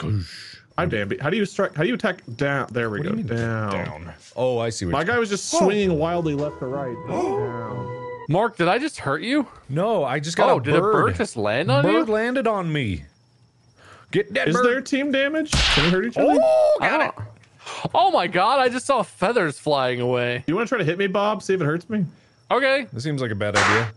I'm damn. How do you strike? How do you attack down? There we What go. you mean down. down? Oh, I see My guy was just swinging oh. wildly left to right. down. Mark, did I just hurt you? No, I just got Oh, a did a bird. just land on bird you? landed on me. Get that Is bird. there team damage? Can we hurt each other? Oh, got oh. it. Oh my god, I just saw feathers flying away. You want to try to hit me, Bob? See if it hurts me. Okay. This seems like a bad idea.